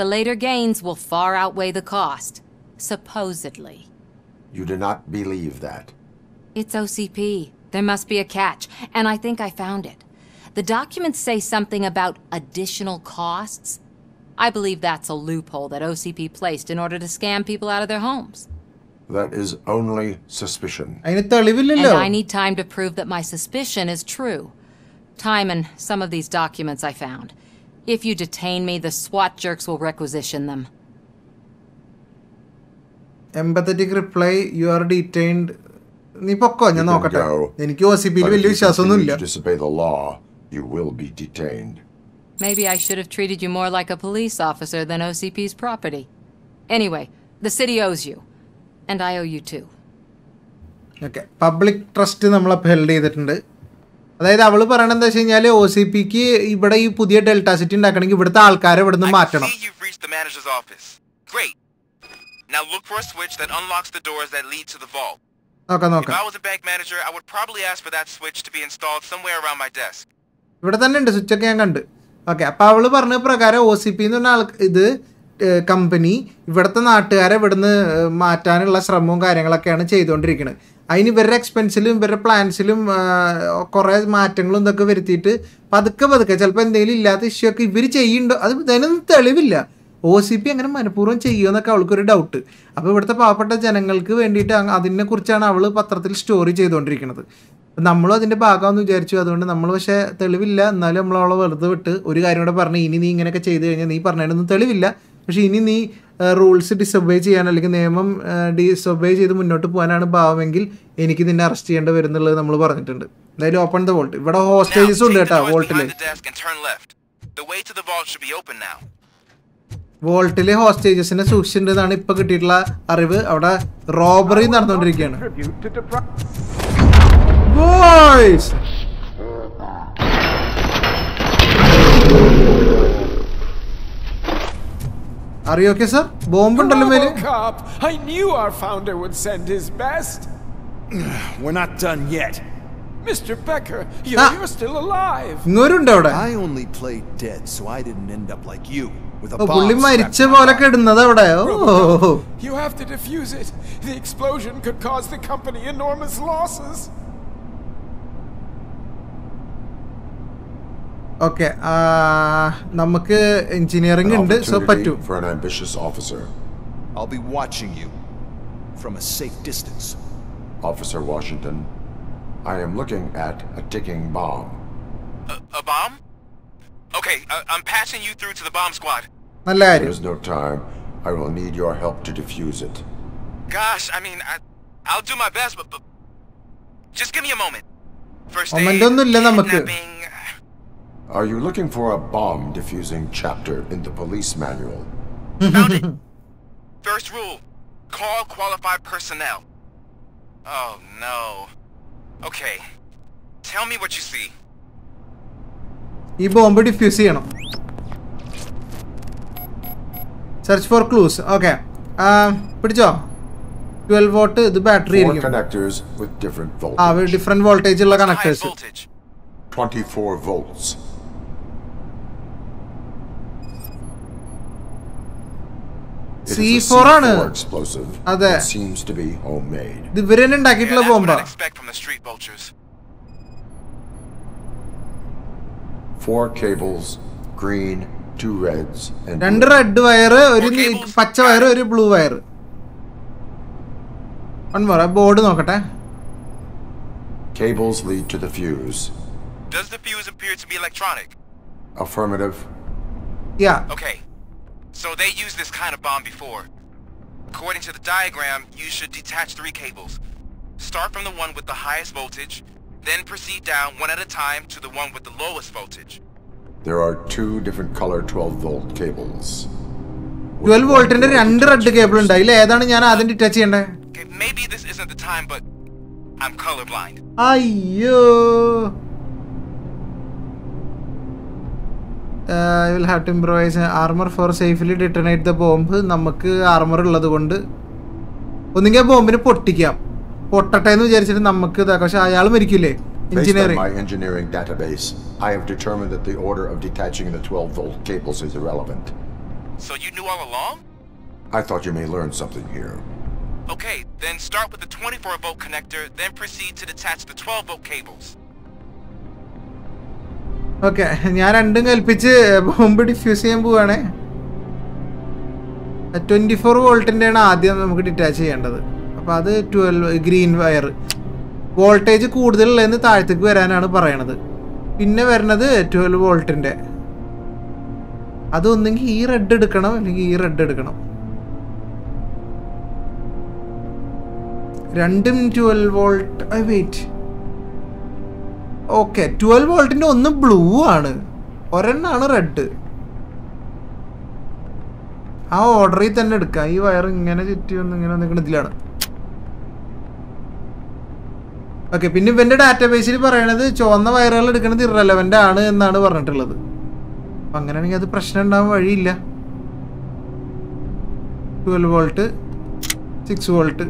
Speaker 20: The later gains will far outweigh the cost, supposedly.
Speaker 2: You do not believe that.
Speaker 20: It's OCP. There must be a catch, and I think I found it. The documents say something about additional costs. I believe that's a loophole that OCP placed in order to scam people out of their homes.
Speaker 2: That is only suspicion.
Speaker 1: അതിന്
Speaker 20: And
Speaker 1: തെളിവില്ലല്ലോ
Speaker 20: I need time to prove that my suspicion is true. Time and some of these documents I found. If you detain me, the SWAT jerks will requisition them.
Speaker 1: Empathetic reply you are detained നീ പൊക്കോ ഞാൻ
Speaker 2: You can
Speaker 1: നോക്കട്ടെ
Speaker 2: go.
Speaker 1: എനിക്ക് O C പിയിൽ
Speaker 2: But if
Speaker 1: വലിയ
Speaker 2: you
Speaker 1: വിശ്വാസമൊന്നുമില്ല
Speaker 2: you will be detained.
Speaker 20: Maybe I should have treated you more like a police officer than OCP's property. Anyway, the city owes you. And I owe you too.
Speaker 1: Okay public trust നമ്മൾ held ചെയ്തിട്ടുണ്ട് അതായത് അവൾ പറയണത് എന്താ വെച്ച് കഴിഞ്ഞാൽ O C പിക്ക് ഇവിടെ ഈ പുതിയ ഡെൽറ്റ സിറ്റി ഉണ്ടാക്കണമെങ്കിൽ ഇവിടുത്തെ ആൾക്കാരെ ഇവിടെ നിന്ന് മാറ്റണം
Speaker 19: You've reached the manager's office. Great. Now look for a switch that unlocks the doors that lead to the vault.
Speaker 1: നോക്കാം
Speaker 19: If
Speaker 1: നോക്കാം
Speaker 19: I was a bank manager, I would probably ask for that switch to be installed somewhere around my desk.
Speaker 1: ഇവിടെ തന്നെ ഉണ്ട് switch ഒക്കെ ഞാൻ കണ്ട്. Okay അപ്പൊ അവൾ പറഞ്ഞ പ്രകാരം ഒ സി പി എന്ന് പറഞ്ഞ ആൾ ഇത് കമ്പനി ഇവിടുത്തെ നാട്ടുകാരെ ഇവിടുന്ന് മാറ്റാനുള്ള ശ്രമവും കാര്യങ്ങളൊക്കെയാണ് ചെയ്തുകൊണ്ടിരിക്കുന്നത് അതിന് ഇവരുടെ എക്സ്പെൻസിലും ഇവരുടെ പ്ലാൻസിലും കുറേ മാറ്റങ്ങളും ഇതൊക്കെ വരുത്തിയിട്ട് പതുക്കെ പതുക്കെ ചിലപ്പോൾ എന്തെങ്കിലും ഇല്ലാത്ത ഇഷ്യൂ ഒക്കെ ഇവർ ചെയ്യുന്നുണ്ടോ? അത് ഇതിനൊന്നും തെളിവില്ല. ഒ സി പി അങ്ങനെ മനഃപൂർവം ചെയ്യുമെന്നൊക്കെ അവൾക്കൊരു ഡൗട്ട് അപ്പോൾ ഇവിടുത്തെ പാവപ്പെട്ട ജനങ്ങൾക്ക് വേണ്ടിയിട്ട് അതിനെ കുറിച്ചാണ് അവൾ പത്രത്തിൽ സ്റ്റോറി ചെയ്തുകൊണ്ടിരിക്കുന്നത് നമ്മളും അതിന്റെ ഭാഗമാണെന്ന് വിചാരിച്ചു. അതുകൊണ്ട് നമ്മൾ പക്ഷേ തെളിവില്ല. എന്നാലും നമ്മൾ അവളെ വെറുതെ വിട്ട് ഒരു കാര്യം കൂടെ പറഞ്ഞു ഇനി നീ ഇങ്ങനെയൊക്കെ ചെയ്ത് കഴിഞ്ഞാൽ നീ പറഞ്ഞതിനൊന്നും തെളിവില്ല. പക്ഷേ ഇനി നീ റൂൾസ് ഡിസൊബേ ചെയ്യാൻ അല്ലെങ്കിൽ നിയമം ഡിസൊബേ ചെയ്ത് മുന്നോട്ട് പോകാനാണ് ഭാവമെങ്കിൽ എനിക്ക് നിന്നെ അറസ്റ്റ് ചെയ്യേണ്ടി വരുന്നുള്ളത് നമ്മൾ പറഞ്ഞിട്ടുണ്ട്. എന്തായാലും ഓപ്പൺ ദ വോൾട്ട് ഇവിടെ ഹോസ്റ്റേജസ് ഉണ്ട് കേട്ടോ വോൾട്ടിൽ. വോൾട്ടിലെ ഹോസ്റ്റേജസിനെ സൂക്ഷിച്ചിട്ടുണ്ടെന്നാണ് ഇപ്പൊ കിട്ടിയിട്ടുള്ള അറിവ്. അവിടെ റോബറി നടന്നുകൊണ്ടിരിക്കുകയാണ് ബോയ്സ് അറിയോക്കെ സർ ബോംബുണ്ടല്ലോ മേല്
Speaker 21: Robocop, I knew our founder would send his best.
Speaker 22: We're not done yet.
Speaker 21: Mr. Becker, you're,
Speaker 1: Ah.
Speaker 21: you're still alive.
Speaker 1: ഇങ്ങോരുണ്ട് അവിടെ
Speaker 22: I only played dead, so I didn't end up like you, with a
Speaker 1: ഓ പുള്ളി
Speaker 22: bomb
Speaker 1: മരിച്ച
Speaker 22: strapped
Speaker 1: പോലെ കിടുന്നത് അവിടെ ഓ
Speaker 21: You have to defuse it. The explosion could cause the company enormous losses.
Speaker 1: Okay നമുക്ക് engineering ഉണ്ട് so പറ്റൂ
Speaker 2: Opportunity for an ambitious officer.
Speaker 22: I'll be watching you from a safe distance.
Speaker 2: Officer Washington, I am looking at a ticking bomb.
Speaker 19: A bomb? Okay, uh, I'm passing you through to the bomb squad.
Speaker 1: നല്ല
Speaker 2: There
Speaker 1: കാര്യം
Speaker 2: is no time. I will need your help to defuse it.
Speaker 19: Gosh, I mean, I, I'll do my best, but, but just give me a moment. First aid,
Speaker 1: moment ഒന്നും ഇല്ല നമുക്ക്
Speaker 2: Are you looking for a bomb defusing chapter in the police manual?
Speaker 19: first rule: call qualified personnel. Oh no. Okay, tell me what you see.
Speaker 1: ഈ bomb diffuse ചെയ്യണം search for clues okay പിടിച്ചോ twelve volt ഇത് battery
Speaker 2: Four
Speaker 1: ആയിരിക്കും
Speaker 2: connectors with different
Speaker 1: ആ
Speaker 2: voltage.
Speaker 1: Different voltage ഉള്ള connectors
Speaker 2: 24 volts.
Speaker 1: C
Speaker 2: is a
Speaker 1: four ആണ്
Speaker 2: C4 explosive
Speaker 1: അതെ
Speaker 2: that seems to be homemade.
Speaker 1: ഇത് ഇവര് തന്നെ ഉണ്ടാക്കിയിട്ടുള്ള ബോംബാ
Speaker 19: Expect from the street vultures.
Speaker 2: Four cables, green, two reds, and
Speaker 1: രണ്ട് റെഡ് വയർ ഒരു നീ- പച്ച വയർ ഒരു blue wire one more board നോക്കട്ടെ
Speaker 2: cables lead to the fuse.
Speaker 19: Does the fuse appear to be electronic?
Speaker 2: Affirmative.
Speaker 1: Yeah
Speaker 19: Okay, so they used this kind of bomb before. According to the diagram, you should detach three cables. Start from the one with the highest voltage, then proceed down one at a time to the one with the lowest voltage.
Speaker 2: There are two different color 12 volt cables.
Speaker 1: Twelve വോൾട്ടിന്റെ രണ്ട് red cable ഉണ്ട് അതിൽ ഏതാണ് ഞാൻ ആദ്യം detach ചെയ്യണ്ടേ
Speaker 19: Okay,
Speaker 1: I will have to improvise armour for safely detonate the bomb നമുക്ക് armour ഉള്ളത് കൊണ്ട് ഒന്നുകിൽ ബോംബിന് പൊട്ടിക്കാം പൊട്ടട്ടെ എന്ന് വിചാരിച്ചിട്ട് നമുക്ക് ഇതാക്കാം പക്ഷെ അയാൾ മരിക്കില്ലേ
Speaker 2: Based on
Speaker 1: engineering
Speaker 2: my engineering database, I have determined that the order of detaching the 12 volt cables is irrelevant.
Speaker 19: So you knew all along?
Speaker 2: I thought you may learn something here.
Speaker 19: Okay, then start with the 24 volt connector, then proceed to detach the 12 volt cables.
Speaker 1: Okay ഞാൻ രണ്ടും കൽപ്പിച്ച് bomb diffuse ചെയ്യാൻ പോവാണ്. Twenty four വോൾട്ടിന്റെ ആണ് ആദ്യം നമുക്ക് detach ചെയ്യേണ്ടത്. അപ്പോൾ അത് ട്വൽവ് ഗ്രീൻ വയർ വോൾട്ടേജ് കൂടുതലുള്ളതെന്ന് താഴത്തേക്ക് വരാനാണ് പറയണത്. പിന്നെ വരണത് ട്വൽവ് വോൾട്ടിന്റെ അതൊന്നെങ്കിൽ ഈ റെഡ് എടുക്കണം അല്ലെങ്കിൽ ഈ റെഡ് എടുക്കണം. രണ്ടും twelve volt I wait okay twelve വോൾട്ടിന്റെ ഒന്ന് ബ്ലൂ ആണ്. ഒരെണ്ണാണ് റെഡ് ആ ഓർഡറിൽ തന്നെ എടുക്കാം. ഈ വയർ ഇങ്ങനെ ചുറ്റി വന്ന് ഇങ്ങനെ നിൽക്കുന്ന ഇതിലാണ്. ഓക്കെ പിന്നെ ഇവന്റെ ഡാറ്റാബേസിൽ പറയണത് ചുവന്ന വയറുകൾ എടുക്കുന്നത് ഇറലവന്റ് ആണ് എന്നാണ് പറഞ്ഞിട്ടുള്ളത്. അപ്പം അങ്ങനെയാണെങ്കിൽ അത് പ്രശ്നം ഉണ്ടാകാൻ വഴിയില്ല. ട്വൽവ് വോൾട്ട് സിക്സ് വോൾട്ട്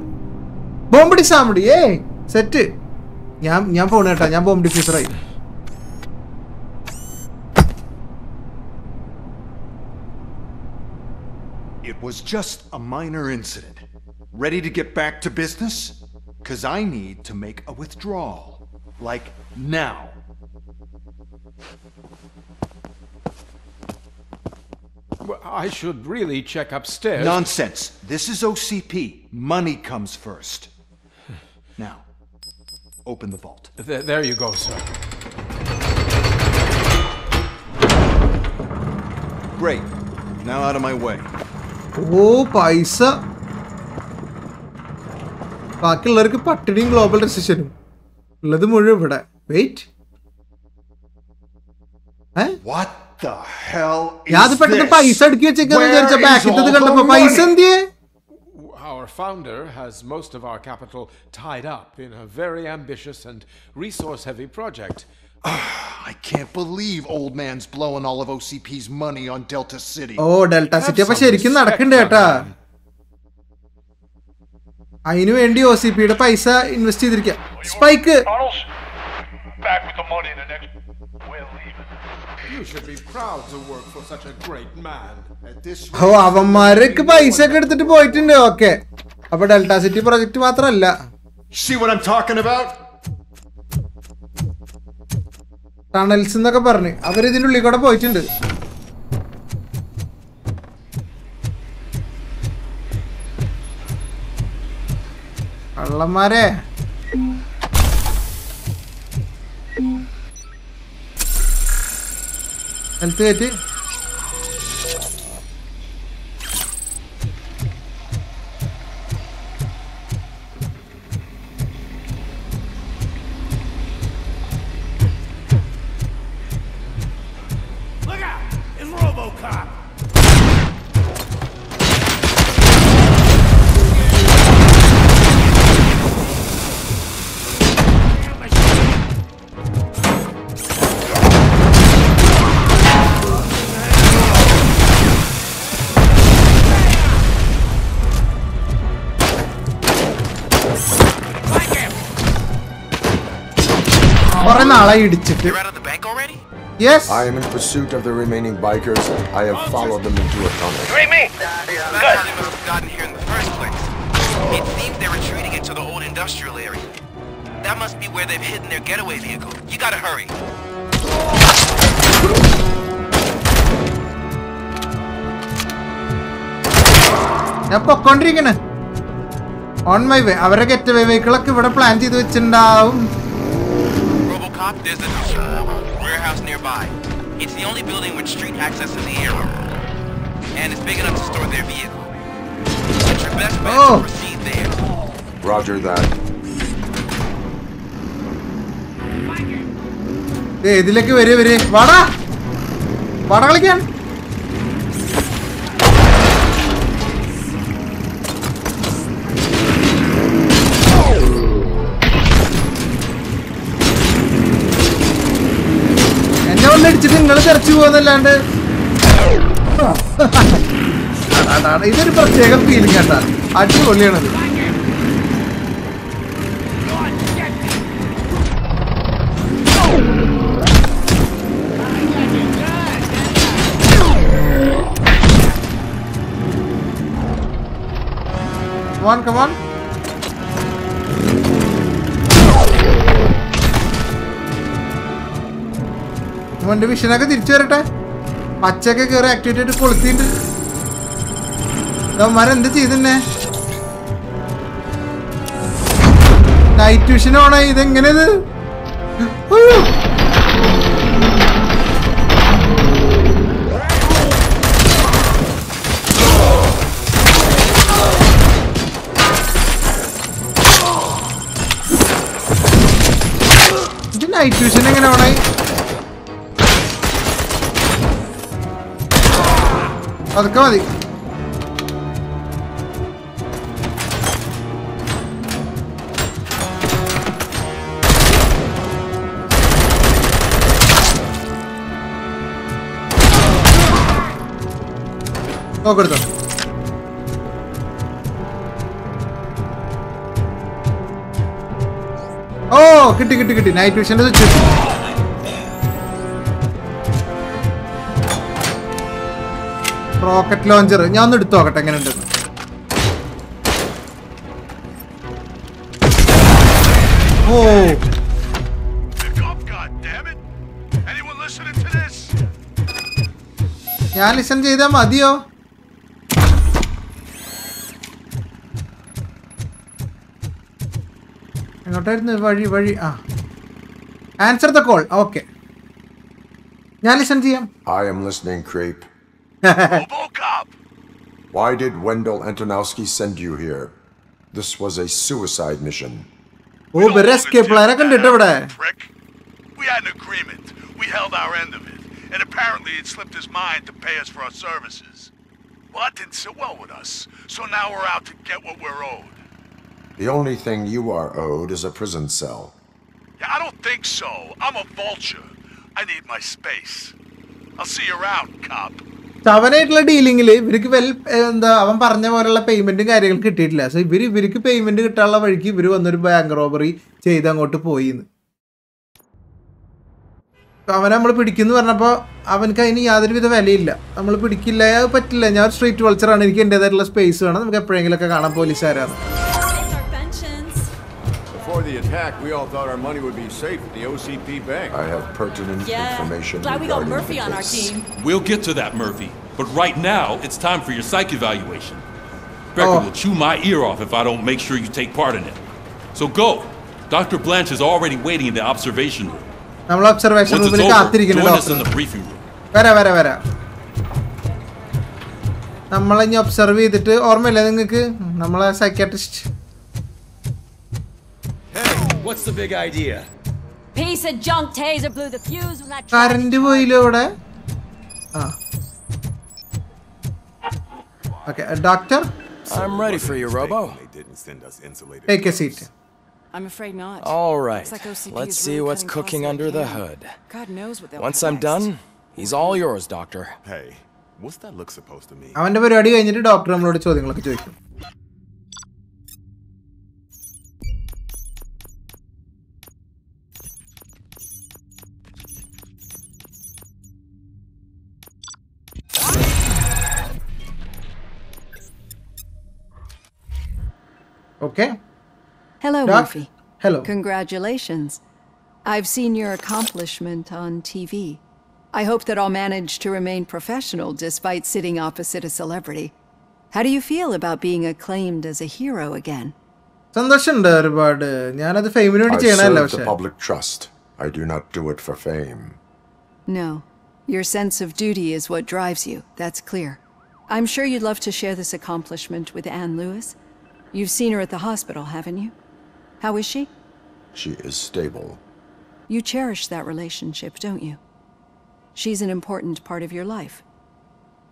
Speaker 1: ബോംബടി സാമ്പിടി ഏ സെറ്റ് ഞാൻ ഞാൻ പോണ കേട്ടാ ഞാൻ ബോംബ് ഡിഫ്യൂസറായി
Speaker 22: It was just a minor incident. Ready to get back to business? Because I need to make a withdrawal. Like now.
Speaker 21: Well, I should really check upstairs.
Speaker 22: Nonsense. This is OCP. Money comes first. Open the vault.
Speaker 21: Th- there you go, sir.
Speaker 22: Great. Now out of my way.
Speaker 1: Oh പൈസ ബാക്കിയുള്ളവർക്ക് പട്ടിണിയും global റെസിഷനും ഉള്ളത് മുഴുവൻ ഇവിടെ wait
Speaker 22: What the hell is
Speaker 1: ഞാൻ പെട്ടെന്ന്? പൈസ അടുക്കി വെച്ചേക്കാന്ന് വിചാരിച്ച
Speaker 22: is
Speaker 1: കണ്ടപ്പോ പൈസ എന്തിയേ
Speaker 21: Our founder has most of our capital tied up in a very ambitious and resource heavy project.
Speaker 22: I can't believe old man's blowing all of OCP's money on Delta City.
Speaker 1: Oh delta city അപ്പൊ ശരിക്കും നടക്കണ്ട് കേട്ടാ അതിനു വേണ്ടി O C പിയുടെ പൈസ invest ചെയ്തിരിക്ക spike
Speaker 21: Back with the money in the next. We're leaving.
Speaker 1: Oh അവന്മാരൊക്കെ പൈസ ഒക്കെ എടുത്തിട്ട് പോയിട്ടുണ്ട് ഓക്കെ. അപ്പൊ ഡെൽറ്റ സിറ്റി പ്രൊജക്ട് മാത്രല്ല
Speaker 22: See what I'm talking about?
Speaker 1: Tunnels എന്നൊക്കെ പറഞ്ഞ്. അവർ ഇതിന്റെ ഉള്ളിൽ കൂടെ പോയിട്ടുണ്ട്. കള്ളന്മാരെ.
Speaker 21: التقيتي
Speaker 1: കുറെ നാളായി ഇടിച്ചിട്ട് yes
Speaker 2: I am in pursuit of the remaining bikers. I have followed them into a tunnel.
Speaker 19: me? That's how they must have gotten here in the first place. It seems they're retreating into the old industrial area. That must be where they've hidden their getaway vehicle. You gotta hurry.
Speaker 1: ഞാൻ പൊക്കോണ്ടിരിക്കണേ on my way അവരുടെ get വേ വെഹിക്കിളൊക്കെ ഇവിടെ plan ചെയ്ത് വെച്ചിട്ടുണ്ടാവും
Speaker 19: Robocop, there's a uh, warehouse nearby. It's the only building with street access in the area. And it's big enough to store their vehicle. It's your best bet
Speaker 1: Oh.
Speaker 19: to proceed there.
Speaker 2: Roger that.
Speaker 1: ദേ, ഇതിലേക്ക് വരെ വരെ വാടാ വാട കളിക്കാൻ തെറച്ചു പോകുന്നല്ലാണ്ട് അതാണ് ഇതൊരു പ്രത്യേക feeling കേട്ടാ. അടിപൊളിയാണത്. Come on, come on. മോന്റെ വിഷനൊക്കെ തിരിച്ചു വരട്ടെ. പച്ചയൊക്കെ കയറി ആക്ടിവേറ്റ് കൊളുത്തിണ്ട് അവന്മാരെ എന്ത് ചെയ്തിന്നെ? നൈറ്റ് വിഷൻ ഓണായി ഇതെങ്ങനെ ഇത് അയ്യോ. ഇത് നൈറ്റ് വിഷൻ എങ്ങനെ ഓണായി അതൊക്കെ മതി നോക്കെടുത്തോ ഓ കിട്ടി കിട്ടി കിട്ടി നൈറ്റ് വിഷന്റെ സ്വിച്ച് റോക്കറ്റ് ലോഞ്ചർ ഞാൻ ഒന്ന് എടുത്തു നോക്കട്ടെ എങ്ങനെയുണ്ട്? ഓ. ഞാൻ ലിസൺ ചെയ്താൽ മതിയോ? എങ്ങോട്ടായിരുന്നു? വഴി വഴി ആ. ആൻസർ ദ കോൾ ഓക്കെ ഞാൻ ലിസൺ ചെയ്യാം.
Speaker 2: I am listening am woke up! Why did Wendell Antonowski send you here? This was a suicide mission.
Speaker 1: We oh, it, Prick.
Speaker 23: We had an agreement. We held our end of it.
Speaker 21: And apparently it slipped his mind to pay us for our services. Well, that didn't sit well with us. So now we're out to get what we're owed.
Speaker 2: The only thing you are owed is a prison cell.
Speaker 21: Yeah, I don't think so. I'm a vulture. I need my space. I'll see you around, cop.
Speaker 1: അവനായിട്ടുള്ള ഡീലിങ്ങിൽ ഇവർക്ക് well എന്താ അവൻ പറഞ്ഞ പോലുള്ള പേയ്മെന്റും കാര്യങ്ങളും കിട്ടിയിട്ടില്ല. So ഇവർ ഇവർക്ക് പേയ്മെന്റ് കിട്ടാനുള്ള വഴിക്ക് ഇവർ വന്നൊരു ബാങ്ക് റോബറി ചെയ്ത് അങ്ങോട്ട് പോയി അവനെ നമ്മൾ പിടിക്കുന്നു പറഞ്ഞപ്പോൾ അവനക്ക് അതിന് യാതൊരുവിധ വിലയില്ല. നമ്മൾ പിടിക്കില്ല പറ്റില്ല. ഞാൻ ഒരു സ്ട്രീറ്റ് വൾച്ചറാണ് എനിക്ക് എന്റെതായിട്ടുള്ള സ്പേസ് വേണം. നമുക്ക് എപ്പോഴെങ്കിലുമൊക്കെ കാണാം. പോലീസുകാരാണ്.
Speaker 24: the attack, we all thought our money would be safe at the OCP bank.
Speaker 2: I have pertinent
Speaker 17: Yeah,
Speaker 2: information
Speaker 17: glad we got
Speaker 2: regarding
Speaker 17: Murphy
Speaker 2: the
Speaker 17: on our
Speaker 2: case.
Speaker 17: team.
Speaker 11: We'll get to that, Murphy. But right now, it's time for your psych evaluation. Becker will chew my ear off if I don't make sure you take part in it. So go. Dr. Blanche is already waiting in the observation room.
Speaker 1: നമ്മൾ observation
Speaker 11: Once it's
Speaker 1: റൂമിൽ
Speaker 11: over,
Speaker 1: കാത്തിരിക്കുന്നു
Speaker 11: join us
Speaker 1: doctor
Speaker 11: in the briefing room.
Speaker 1: വരാ വരാ വരാ നമ്മളിനി observe ചെയ്തിട്ട് ഓർമ്മയില്ലേ നിങ്ങൾക്ക് നമ്മളെ psychiatrist
Speaker 12: What's the big idea?
Speaker 17: Piece of junk taser blew the fuse when that
Speaker 1: current പോയില്ലോ ഇവിടെ ആ okay doctor
Speaker 10: I'm ready for you, Robo.
Speaker 1: Take A seat
Speaker 23: I'm afraid not.
Speaker 10: All right.
Speaker 23: Looks like OCP
Speaker 10: Let's
Speaker 23: is
Speaker 10: see
Speaker 23: really
Speaker 10: what's
Speaker 23: cutting
Speaker 10: cooking
Speaker 23: costs
Speaker 10: under
Speaker 23: like
Speaker 10: the
Speaker 23: can.
Speaker 10: hood.
Speaker 23: God knows what they'll
Speaker 10: Once
Speaker 23: cut
Speaker 10: I'm
Speaker 23: next.
Speaker 10: done, he's all yours, Doctor.
Speaker 25: Hey, what's that look supposed to mean?
Speaker 1: അവന്റെ പരിപാടി കഴിഞ്ഞിട്ട് doctor നമ്മളോട് ചോദ്യങ്ങളൊക്കെ ചോദിക്കും Okay.
Speaker 23: Hello,
Speaker 1: Doc?
Speaker 23: Murphy.
Speaker 1: Hello.
Speaker 23: Congratulations. I've seen your accomplishment on TV. I hope that I'll manage to remain professional despite sitting opposite a celebrity. How do you feel about being acclaimed as a hero again?
Speaker 1: സന്തോഷമുണ്ട് ഒരുപാട് ഞാനത് ഫെയിമിന് വേണ്ടി
Speaker 2: I
Speaker 1: ചെയ്യണമല്ല
Speaker 2: serve the
Speaker 1: പക്ഷെ
Speaker 2: public trust. I do not do it for fame.
Speaker 23: No. Your sense of duty is what drives you, that's clear. I'm sure you'd love to share this accomplishment with Anne Lewis. You've seen her at the hospital, haven't you? How is she?
Speaker 2: She is stable.
Speaker 23: You cherish that relationship, don't you? She's an important part of your life.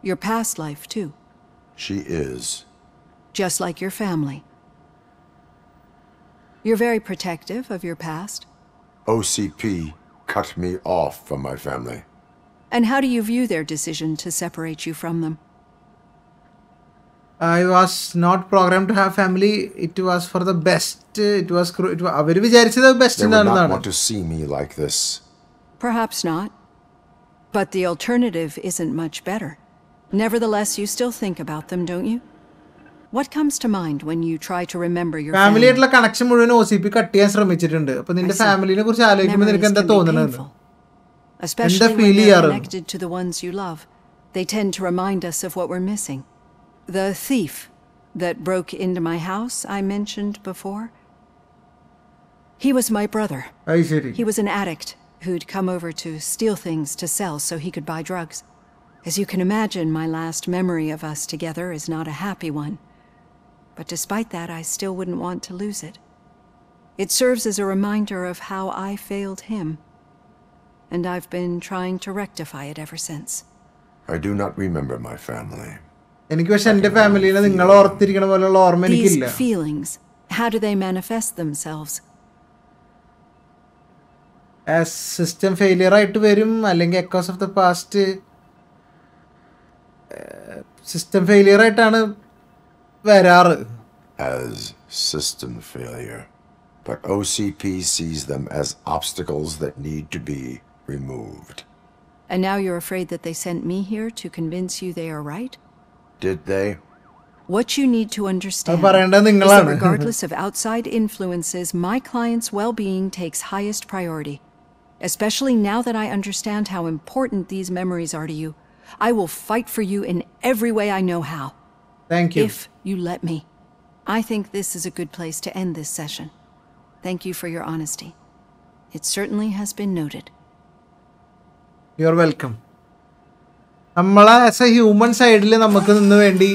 Speaker 23: Your past life, too.
Speaker 2: She is.
Speaker 23: Just like your family. You're very protective of your past.
Speaker 2: OCP cut me off from my family.
Speaker 23: And how do you view their decision to separate you from them?
Speaker 1: I was not program to have family it was for the best it was അവർ വിചാരിച്ചത്
Speaker 2: They
Speaker 1: best
Speaker 2: would not
Speaker 1: എന്നാണെന്നാണ്
Speaker 2: want to see me like this.
Speaker 23: Perhaps not. But the alternative isn't much better. Nevertheless, you still think about them, don't you? What comes to mind when you try to remember your
Speaker 1: family
Speaker 23: family?
Speaker 1: ആയിട്ടുള്ള connection മുഴുവൻ O C P cut ചെയ്യാൻ ശ്രമിച്ചിട്ടുണ്ട് അപ്പൊ നിന്റെ
Speaker 23: I see.
Speaker 1: ഫാമിലിനെ കുറിച്ച് ആലോചിക്കുമ്പോൾ നിനക്ക് എന്താ
Speaker 23: Memories can be
Speaker 1: തോന്നുന്നത്
Speaker 23: painful. Especially
Speaker 1: feel
Speaker 23: when they're
Speaker 1: ചെയ്യാറ്?
Speaker 23: connected to the ones you love. They tend to remind us of what we're missing. The thief that broke into my house I mentioned before? He was my brother. He was an addict who'd come over to steal things to sell so he could buy drugs. As you can imagine, my last memory of us together is not a happy one. But despite that, I still wouldn't want to lose it. It serves as a reminder of how I failed him. And I've been trying to rectify it ever since.
Speaker 2: I do not remember my family.
Speaker 1: എനിക്ക് പക്ഷെ എന്റെ ഫാമിലിനെ നിങ്ങൾ ഓർത്തിരിക്കണ പോലെയുള്ള ഓർമ്മ
Speaker 23: These
Speaker 1: എനിക്കില്ല
Speaker 23: feelings, how do they manifest themselves?
Speaker 1: System failure ആയിട്ട് വരും അല്ലെങ്കിൽ echoes of the past system failure ആയിട്ടാണ് വരാറ്
Speaker 2: As system failure. But OCP sees them as obstacles that need to be removed.
Speaker 23: And now you're afraid that they sent me here to convince you they are right?
Speaker 2: Did they?
Speaker 23: What you need to understand is that regardless of outside influences, my client's well-being takes highest priority. Especially now that I understand how important these memories are to you. I will fight for you in every way I know how.
Speaker 1: Thank you.
Speaker 23: If you let me. I think this is a good place to end this session. Thank you for your honesty. It certainly has been noted.
Speaker 1: You're welcome. നമ്മളെ as a human സൈഡിൽ നമുക്ക് നിന്ന് വേണ്ടി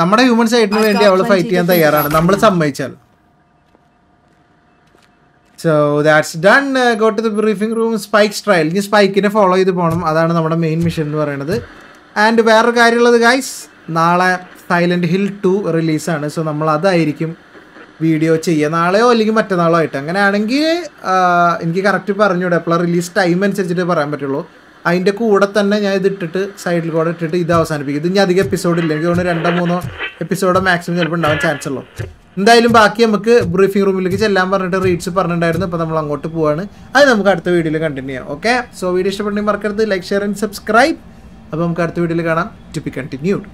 Speaker 1: നമ്മുടെ human സൈഡിന് വേണ്ടി അവൾ fight ചെയ്യാൻ തയ്യാറാണ്. നമ്മൾ സമ്മതിച്ചാൽ so that's done go to the briefing room spike trail ഇനി സ്പൈക്കിനെ ഫോളോ ചെയ്ത് പോകണം അതാണ് നമ്മുടെ മെയിൻ മിഷൻ എന്ന് പറയുന്നത്. ആൻഡ് വേറൊരു കാര്യമുള്ളത് ഗൈസ് നാളെ സൈലന്റ് ഹിൽ ടു റിലീസാണ് സോ നമ്മൾ അതായിരിക്കും വീഡിയോ ചെയ്യുക. നാളെയോ അല്ലെങ്കിൽ മറ്റന്നാളോ ആയിട്ട്. അങ്ങനെയാണെങ്കിൽ എനിക്ക് കറക്റ്റ് പറഞ്ഞൂടെ എപ്പോഴാണ് റിലീസ് ടൈം അനുസരിച്ചിട്ട് പറയാൻ പറ്റുള്ളൂ. അതിന്റെ കൂടെ തന്നെ ഞാൻ ഇത് ഇട്ടിട്ട് സൈഡിൽ കൂടെ ഇട്ടിട്ട് ഇത് അവസാനിപ്പിക്കും. ഇത് ഇനി അധികം എപ്പിസോഡ് ഇല്ല. എനിക്ക് രണ്ടോ മൂന്നോ എപ്പിസോഡോ മാക്സിമം ചിലപ്പോൾ ഉണ്ടാവാൻ ചാൻസ് ഉള്ളൂ. എന്തായാലും ബാക്കി നമുക്ക് ബ്രീഫിംഗ് റൂമിലേക്ക് ചെല്ലാൻ പറഞ്ഞിട്ട് റീഡ്സ് പറഞ്ഞിട്ടുണ്ടായിരുന്നു. അപ്പോൾ നമ്മൾ അങ്ങോട്ട് പോവാണ്. അത് നമുക്ക് അടുത്ത വീഡിയോയിൽ കണ്ടിന്യൂ ചെയ്യാം. ഓക്കെ സോ വീഡിയോ ഇഷ്ടപ്പെട്ടെങ്കിൽ മറക്കരുത്. ലൈക്ക് ഷെയർ ആൻഡ് സബ്സ്ക്രൈബ് അപ്പോൾ നമുക്ക് അടുത്ത വീഡിയോയിൽ കാണാം. To B continued